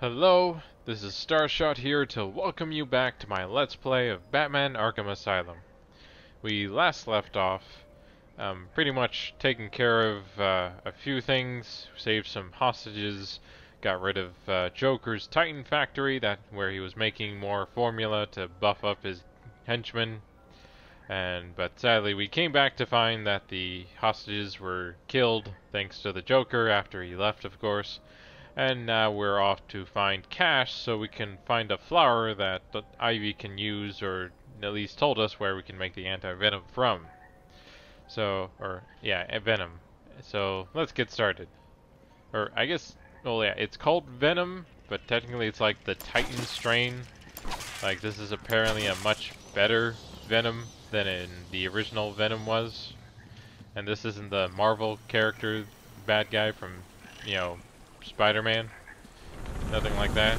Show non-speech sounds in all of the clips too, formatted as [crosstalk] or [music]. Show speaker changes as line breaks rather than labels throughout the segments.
Hello, this is Starshot here to welcome you back to my Let's Play of Batman Arkham Asylum. We last left off um, pretty much taking care of uh, a few things, saved some hostages, got rid of uh, Joker's Titan factory, that where he was making more formula to buff up his henchmen. And but sadly, we came back to find that the hostages were killed thanks to the Joker after he left, of course. And now we're off to find Cash so we can find a flower that Ivy can use, or at least told us where we can make the anti-venom from. So, or, yeah, venom. So, let's get started. Or, I guess, well, yeah, it's called venom, but technically it's like the Titan strain. Like, this is apparently a much better venom than in the original venom was. And this isn't the Marvel character bad guy from, you know, Spider-Man. Nothing like that.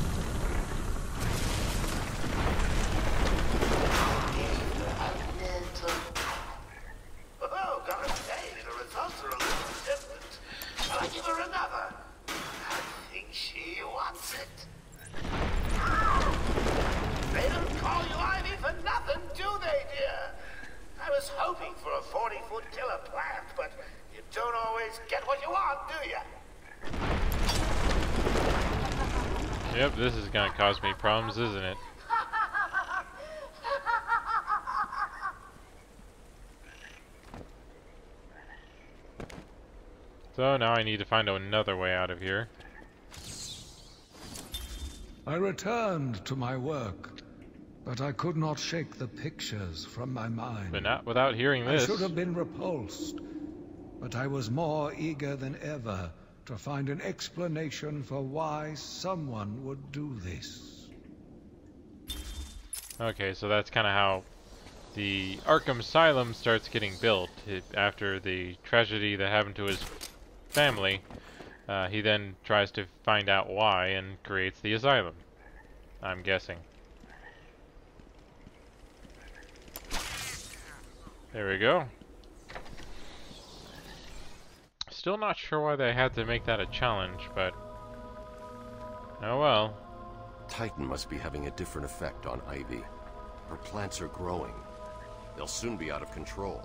Oh, gotta say, the results are a little different. Shall I give her another? I think she wants it. They don't call you Ivy for nothing, do they, dear? I was hoping for a 40-foot killer plant, but you don't always get what you want, do you?
Yep, this is gonna cause me problems, isn't it? So now I need to find another way out of here.
I returned to my work, but I could not shake the pictures from my mind.
But not without hearing this.
I should have been repulsed, but I was more eager than ever to find an explanation for why someone would do this.
Okay, so that's kind of how the Arkham Asylum starts getting built. It, after the tragedy that happened to his family, uh, he then tries to find out why and creates the asylum. I'm guessing. There we go. Still not sure why they had to make that a challenge, but... Oh well.
Titan must be having a different effect on Ivy. Her plants are growing. They'll soon be out of control.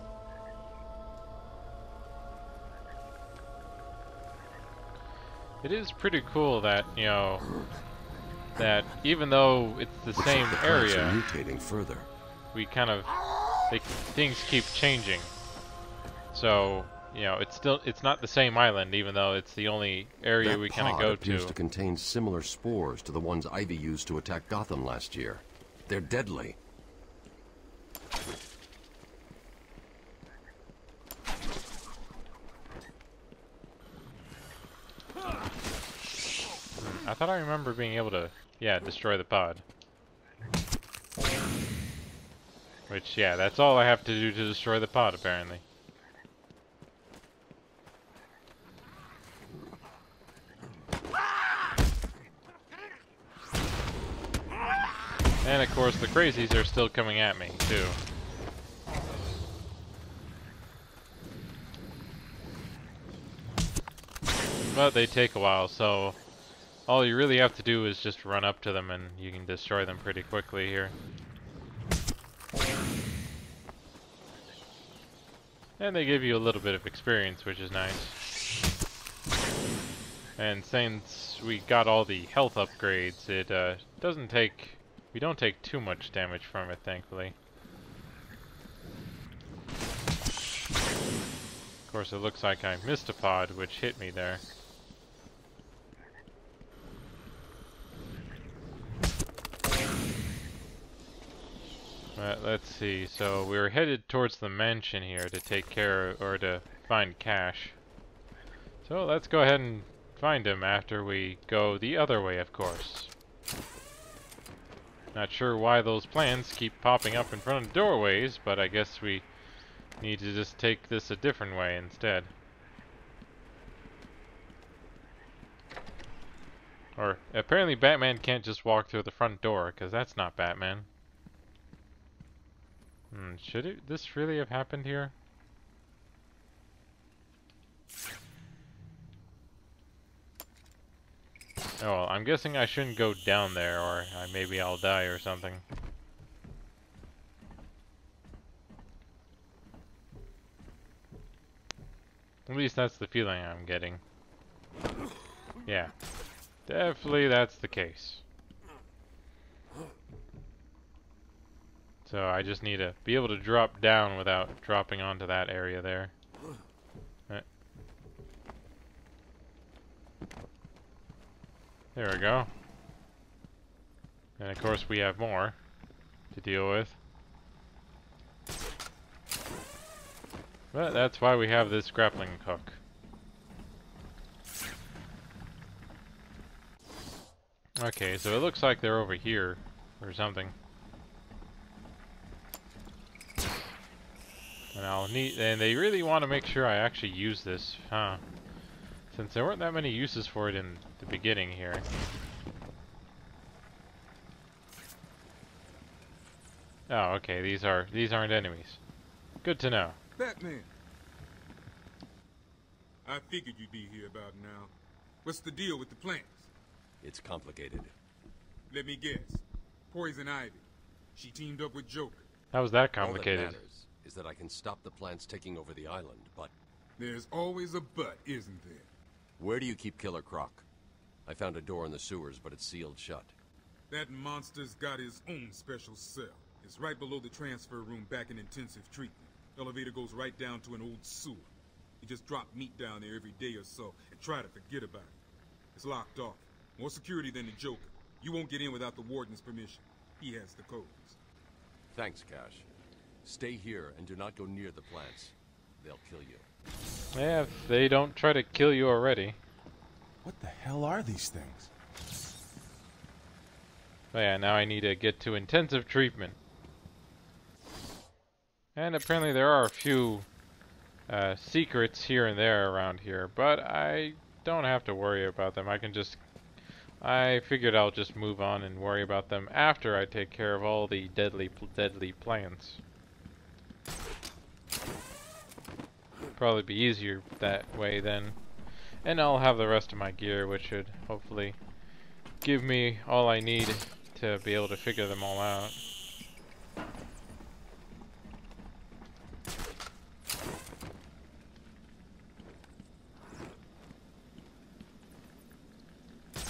It is pretty cool that, you know, that even though it's the
Looks
same
like the are
area,
mutating further.
we kind of, they, things keep changing. So, you know, it's still, it's not the same island, even though it's the only area
that
we kind of go
appears
to.
to contain similar spores to the ones Ivy used to attack Gotham last year. They're deadly.
I thought I remember being able to, yeah, destroy the pod. Which, yeah, that's all I have to do to destroy the pod, apparently. And of course, the crazies are still coming at me, too. But they take a while, so all you really have to do is just run up to them and you can destroy them pretty quickly here. And they give you a little bit of experience, which is nice. And since we got all the health upgrades, it uh, doesn't take... We don't take too much damage from it, thankfully. Of course, it looks like I missed a pod, which hit me there. Let's see. So we're headed towards the mansion here to take care or to find Cash. So let's go ahead and find him after we go the other way, of course. Not sure why those plans keep popping up in front of doorways, but I guess we need to just take this a different way instead. Or apparently Batman can't just walk through the front door, because that's not Batman. Hmm, should it, this really have happened here? Oh, well, I'm guessing I shouldn't go down there, or I, maybe I'll die or something. At least that's the feeling I'm getting. Yeah. Definitely that's the case. So I just need to be able to drop down without dropping onto that area there. There we go. And of course we have more to deal with. But that's why we have this grappling hook. Okay, so it looks like they're over here or something. And I'll need and they really want to make sure I actually use this, huh? Since there weren't that many uses for it in the beginning here. Oh, okay, these are these aren't enemies. Good to know.
Batman. I figured you'd be here about now. What's the deal with the plants?
It's complicated.
Let me guess. Poison Ivy. She teamed up with Joker.
How was that complicated?
All that
complicated?
matters is that I can stop the plants taking over the island, but
There's always a but, isn't there?
Where do you keep Killer Croc? I found a door in the sewers, but it's sealed shut.
That monster's got his own special cell. It's right below the transfer room back in intensive treatment. Elevator goes right down to an old sewer. You just drop meat down there every day or so and try to forget about it. It's locked off. More security than the Joker. You won't get in without the warden's permission. He has the codes.
Thanks, Cash. Stay here and do not go near the plants. They'll kill you.
Yeah, if they don't try to kill you already.
What the hell are these things?
Oh yeah, now I need to get to intensive treatment. And apparently there are a few uh, secrets here and there around here, but I don't have to worry about them. I can just... I figured I'll just move on and worry about them after I take care of all the deadly, deadly plants. Probably be easier that way then. And I'll have the rest of my gear, which should hopefully give me all I need to be able to figure them all out.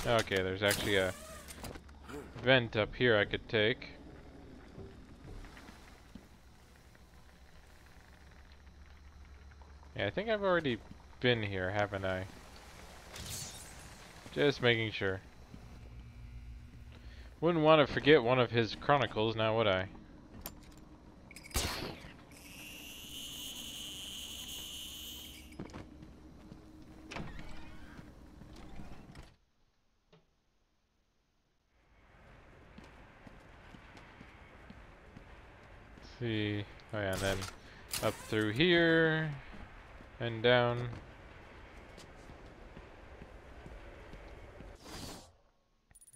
Okay, there's actually a vent up here I could take. Yeah, I think I've already been here, haven't I? Just making sure. Wouldn't want to forget one of his chronicles, now would I? See. Oh yeah, and then up through here and down.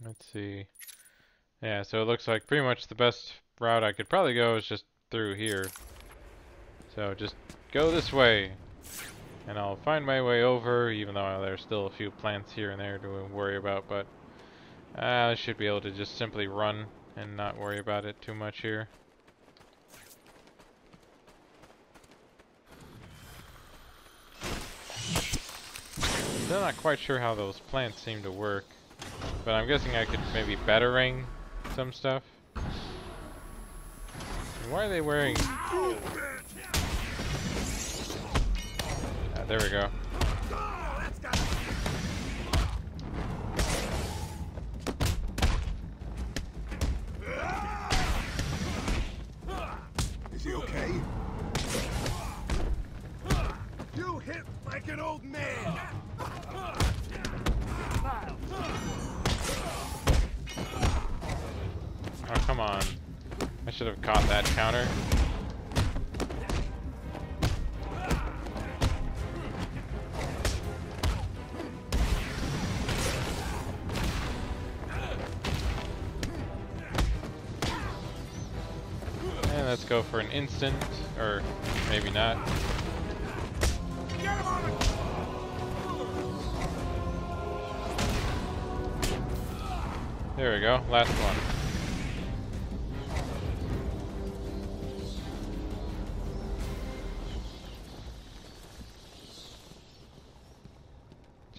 Let's see. Yeah, so it looks like pretty much the best route I could probably go is just through here. So just go this way. And I'll find my way over, even though there's still a few plants here and there to worry about, but uh, I should be able to just simply run and not worry about it too much here. I'm still not quite sure how those plants seem to work. But I'm guessing I could maybe batarang some stuff. And why are they wearing... Ah, there we go. Counter. And let's go for an instant, or maybe not. There we go, last one.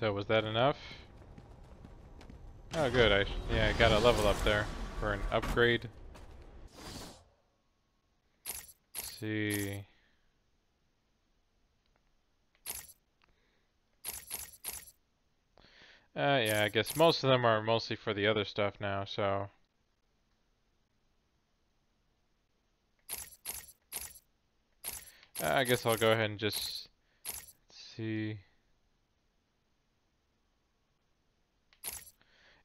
So was that enough? Oh good, I yeah, I got a level up there for an upgrade. Let's see. Uh, yeah, I guess most of them are mostly for the other stuff now, so... Uh, I guess I'll go ahead and just see.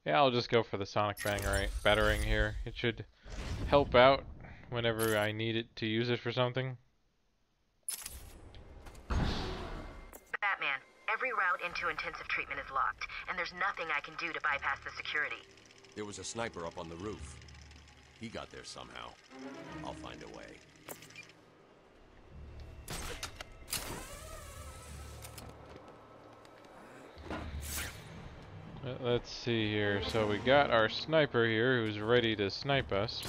Yeah, I'll just go for the Sonic Bangerang Battering here. It should help out whenever I need it to use it for something.
Batman, every route into intensive treatment is locked, and there's nothing I can do to bypass the security.
There was a sniper up on the roof. He got there somehow. I'll find a way.
Uh, let's see here. So we got our sniper here who's ready to snipe us.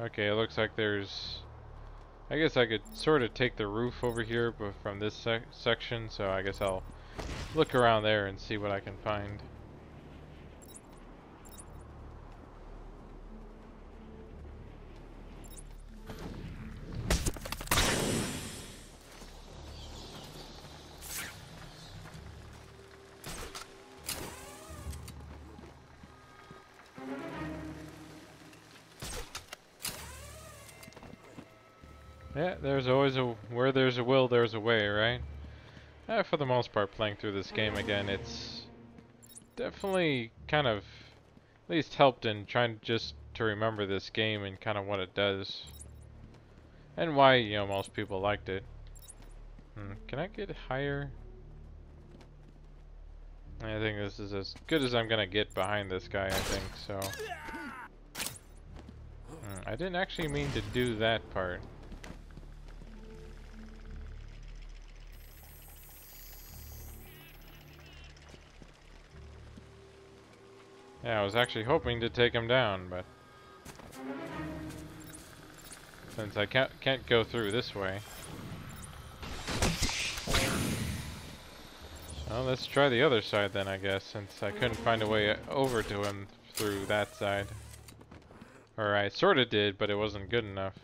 Okay, it looks like there's... I guess I could sort of take the roof over here but from this sec section, so I guess I'll look around there and see what I can find. Yeah, there's always a where there's a will, there's a way, right? Uh, for the most part, playing through this game again, it's definitely kind of at least helped in trying just to remember this game and kind of what it does, and why you know most people liked it. Hmm, can I get higher? I think this is as good as I'm gonna get behind this guy. I think so. Hmm, I didn't actually mean to do that part. Yeah, I was actually hoping to take him down, but since I can't can't go through this way. Well, let's try the other side then, I guess, since I couldn't find a way over to him through that side. Or I sort of did, but it wasn't good enough.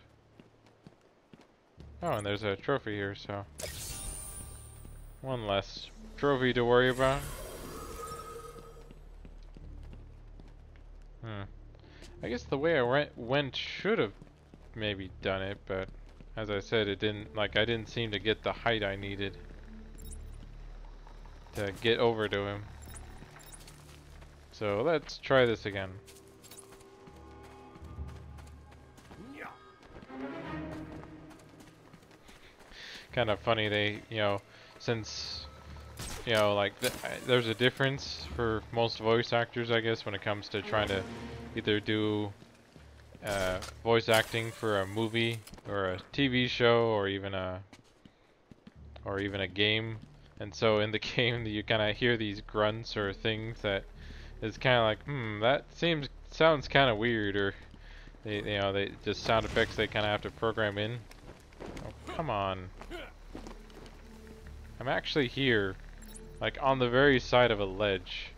Oh, and there's a trophy here, so... One less trophy to worry about. Hmm. I guess the way I went, went should have maybe done it, but as I said, it didn't, like, I didn't seem to get the height I needed to get over to him. So let's try this again. Kind of funny they, you know, since you know, like th there's a difference for most voice actors, I guess, when it comes to trying to either do uh, voice acting for a movie or a TV show or even a or even a game. And so in the [laughs] game, you kind of hear these grunts or things that is kind of like, hmm, that seems sounds kind of weird, or they, you know, they just sound effects they kind of have to program in. Oh, come on. I'm actually here, like on the very side of a ledge.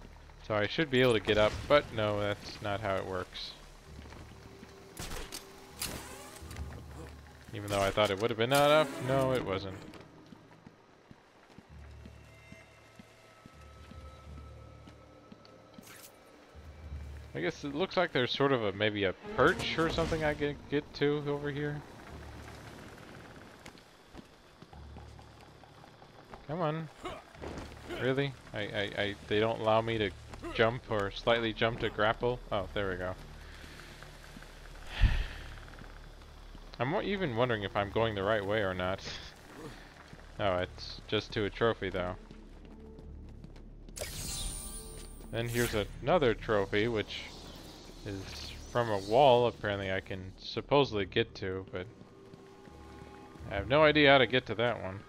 So I should be able to get up, but no, that's not how it works. Even though I thought it would have been enough, no it wasn't. I guess it looks like there's sort of a maybe a perch or something I can get to over here. Come on. Really? I, I, I, they don't allow me to jump or slightly jump to grapple? Oh, there we go. I'm even wondering if I'm going the right way or not. oh, it's just to a trophy though. Then here's another trophy, which is from a wall apparently I can supposedly get to, but I have no idea how to get to that one.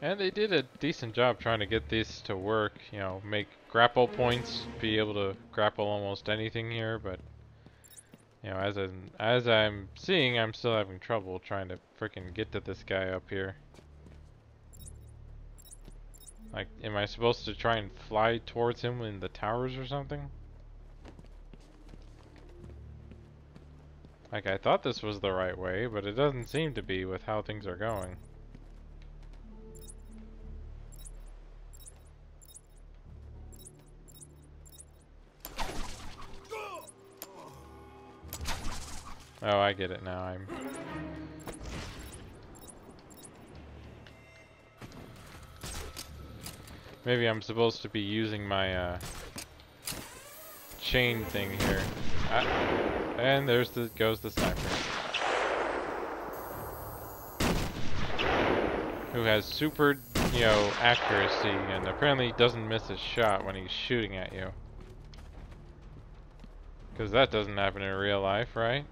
And they did a decent job trying to get this to work, you know, make grapple points, be able to grapple almost anything here, but you know, as I'm, as I'm seeing, I'm still having trouble trying to freaking get to this guy up here. Like, am I supposed to try and fly towards him in the towers or something? Like, I thought this was the right way, but it doesn't seem to be with how things are going. Oh, I get it now. I'm Maybe I'm supposed to be using my uh, chain thing here. Ah, and there's the goes the sniper. Who has super, you know, accuracy and apparently doesn't miss a shot when he's shooting at you. Because that doesn't happen in real life, right?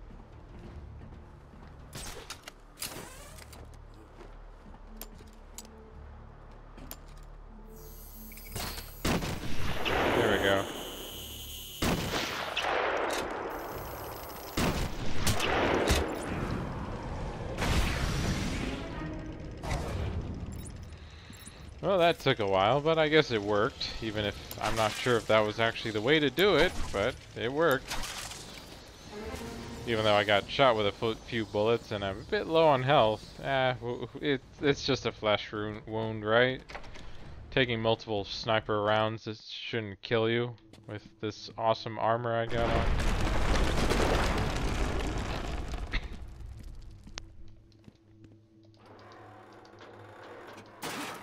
Well, that took a while, but I guess it worked, even if I'm not sure if that was actually the way to do it, but it worked. Even though I got shot with a few bullets and I'm a bit low on health, eh, it, it's just a flesh wound, right? Taking multiple sniper rounds this shouldn't kill you with this awesome armor I got on.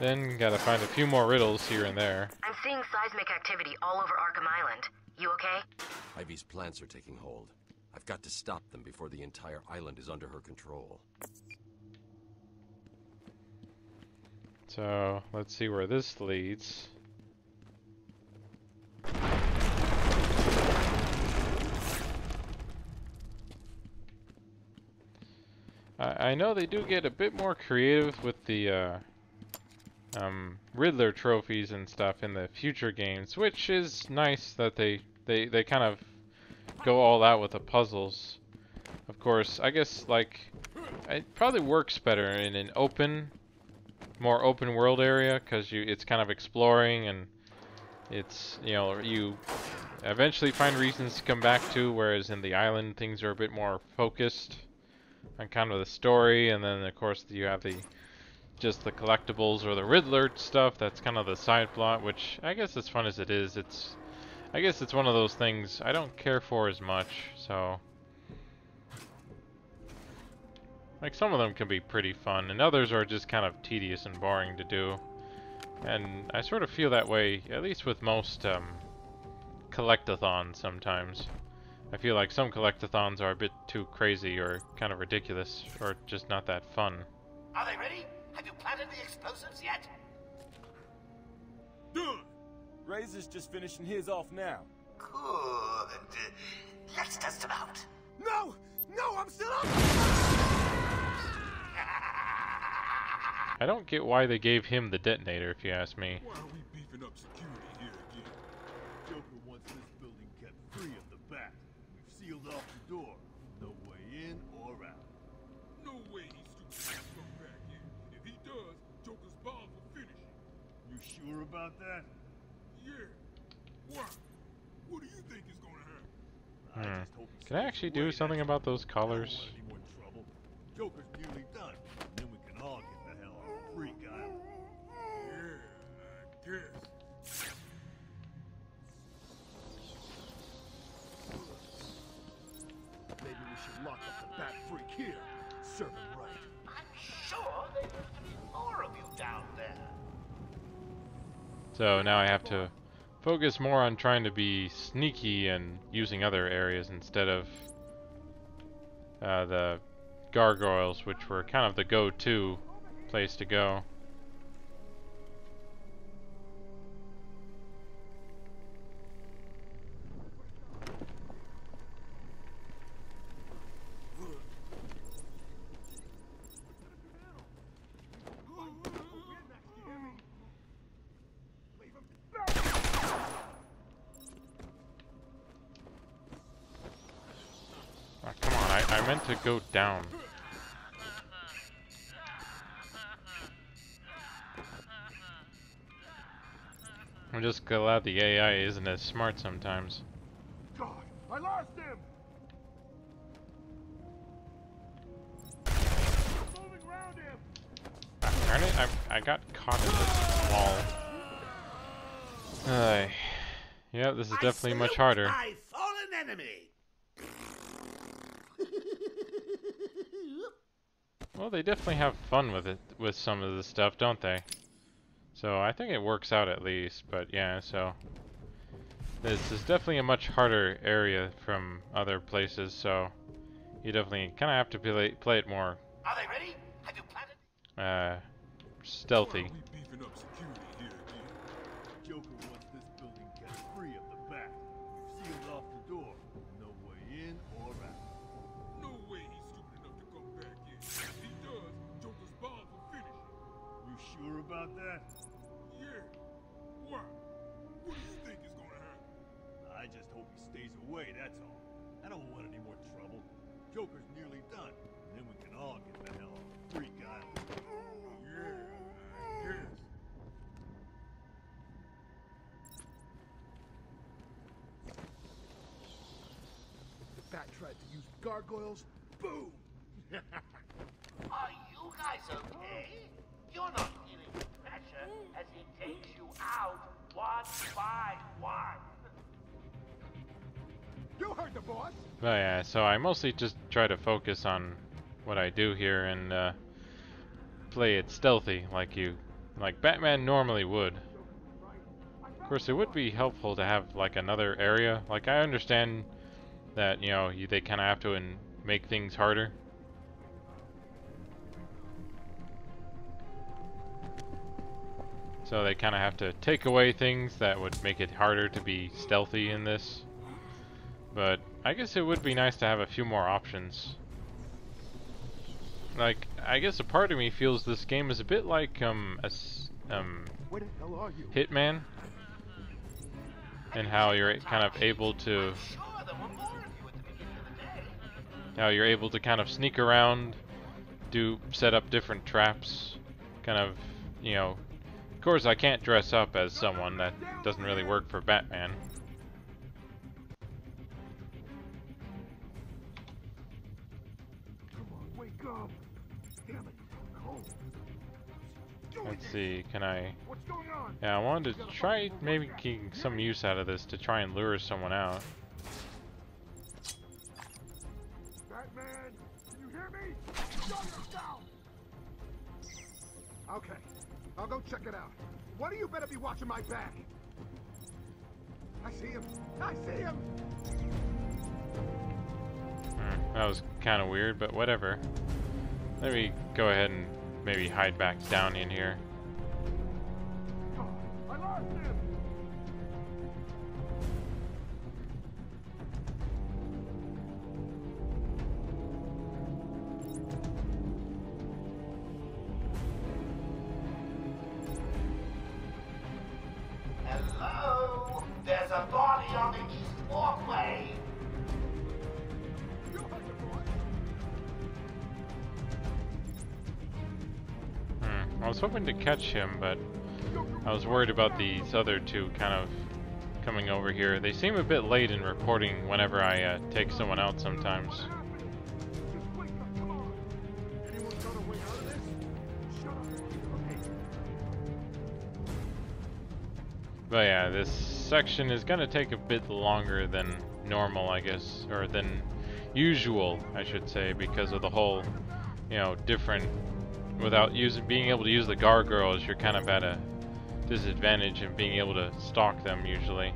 Then gotta find a few more riddles here and there.
I'm seeing seismic activity all over Arkham Island. You okay?
Ivy's plants are taking hold. I've got to stop them before the entire island is under her control.
So let's see where this leads. I, I know they do get a bit more creative with the uh, um, Riddler trophies and stuff in the future games, which is nice that they, they, they kind of go all out with the puzzles. Of course, I guess like it probably works better in an open more open world area because you it's kind of exploring and it's you know you eventually find reasons to come back to whereas in the island things are a bit more focused on kind of the story and then of course you have the just the collectibles or the Riddler stuff that's kind of the side plot which I guess as fun as it is it's I guess it's one of those things I don't care for as much so Like some of them can be pretty fun, and others are just kind of tedious and boring to do. And I sort of feel that way, at least with most um, collectathons sometimes. I feel like some collectathons are a bit too crazy or kind of ridiculous or just not that fun.
Are they ready? Have you planted the explosives yet?
Done!
Razor's just finishing his off now.
Good. Uh, let's test them out.
No! No, I'm still up!
I don't get why they gave him the detonator, if you ask me.
About that?
Yeah. Why? What do you think is gonna happen?
I
Hmm.
just hope
Can I actually do something about those
all. I
colors? So now I have to focus more on trying to be sneaky and using other areas instead of uh, the gargoyles, which were kind of the go-to place to go. Meant to go down. I'm just glad the AI isn't as smart sometimes.
God, I lost him! Moving around him!
Darn it, I, I got caught in this wall. Uh, yeah, this is definitely much harder.
My fallen enemy.
Well, they definitely have fun with it, with some of the stuff, don't they? So I think it works out at least, but yeah, so... This is definitely a much harder area from other places, so... You definitely kind of have to play, play it more,
Are they ready? Have you planted?
uh, stealthy.
Gargoyles. Boom! [laughs]
Are you guys okay? You're not feeling the pressure as he takes you out one by one.
You heard the boss!
But yeah, so I mostly just try to focus on what I do here and uh, play it stealthy, like you, like Batman normally would. Of course, it would be helpful to have like another area. Like I understand that you know you, they kind of have to and make things harder. So they kind of have to take away things that would make it harder to be stealthy in this. But I guess it would be nice to have a few more options. Like, I guess a part of me feels this game is a bit like um, a um,
Where the hell are you?
Hitman, and how you're kind of able to, how you're able to kind of sneak around, do set up different traps, kind of, you know. Of course, I can't dress up as someone that doesn't really work for Batman.
Come on, wake up! Damn it, cold.
Let's see, can I?
What's going on?
Yeah, I wanted to try maybe getting some use out of this to try and lure someone out.
I'll go check it out. One of you better be watching my back. I see him. I see him.
Hmm, that was kind of weird, but whatever. Let me go ahead and maybe hide back down in here. Was hoping to catch him, but I was worried about these other two kind of coming over here. They seem a bit late in reporting whenever I uh, take someone out sometimes. But yeah, this section is gonna take a bit longer than normal, I guess, or than usual, I should say, because of the whole, you know, different. Without using, being able to use the gargoyles, you're kind of at a disadvantage in being able to stalk them usually.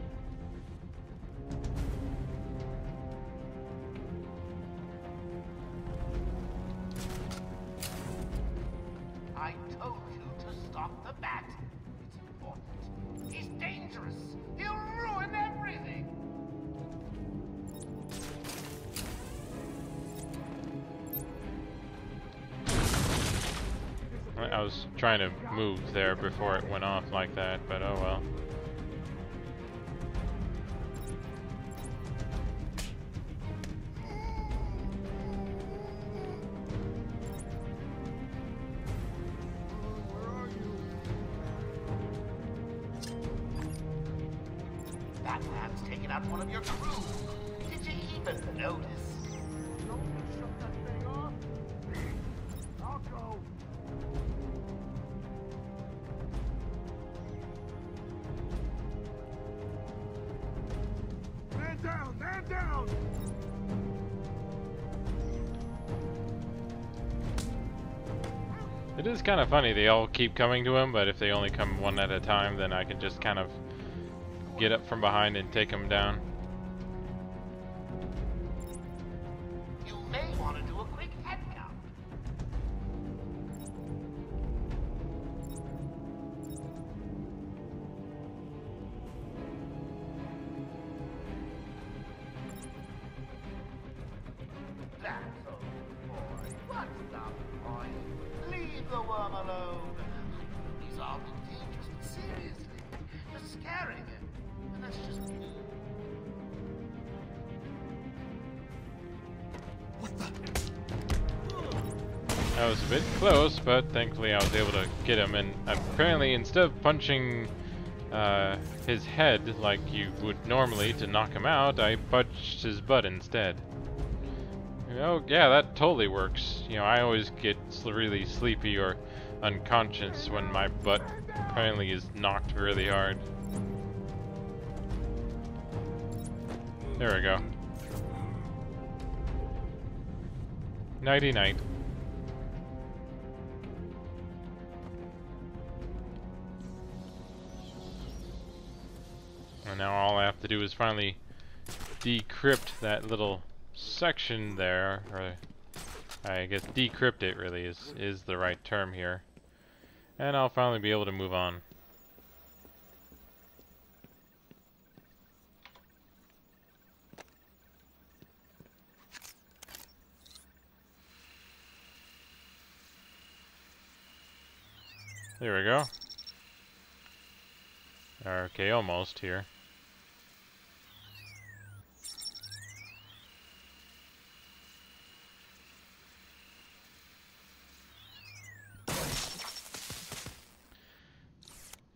Trying to move there before it went off like that, but oh well.
Down!
It is kind of funny, they all keep coming to him, but if they only come one at a time, then I can just kind of get up from behind and take them down. That was a bit close, but thankfully I was able to get him. And apparently, instead of punching uh, his head like you would normally to knock him out, I punched his butt instead. Know, yeah, that totally works. You know, I always get really sleepy or unconscious when my butt apparently is knocked really hard. There we go. Nighty night. And now all I have to do is finally decrypt that little section there, or I guess decrypt it really is, is the right term here. And I'll finally be able to move on. There we go. Okay, almost here.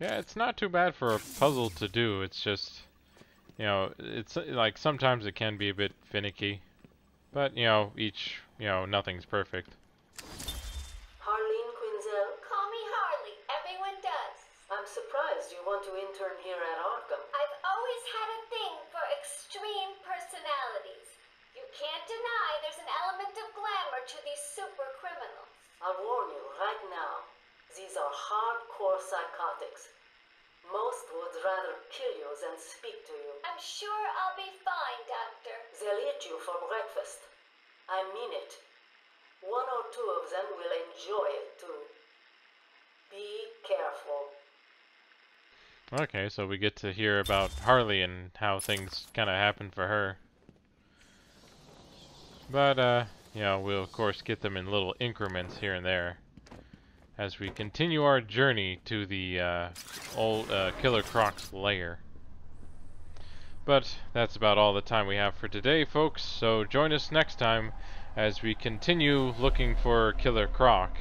Yeah, it's not too bad for a puzzle to do. It's just, you know, it's like sometimes it can be a bit finicky. But, you know, each, you know, nothing's perfect.
Harleen Quinzel,
Call me Harley. Everyone does.
I'm surprised you want to intern here at Arkham.
I've always had a thing for extreme personalities. You can't deny there's an element of glamour to these super criminals.
I'll warn you right now, these are hardcore psychotics. Most would rather kill you than speak to you.
I'm sure I'll be fine, Doctor.
They'll eat you for breakfast. I mean it. One or two of them will enjoy it too. Be careful.
Okay, so we get to hear about Harley and how things kind of happen for her. But, uh, you know, we'll of course get them in little increments here and there as we continue our journey to the uh, old uh, Killer Croc's lair. But that's about all the time we have for today, folks. So join us next time as we continue looking for Killer Croc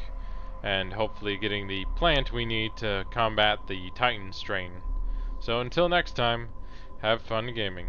and hopefully getting the plant we need to combat the Titan strain. So until next time, have fun gaming.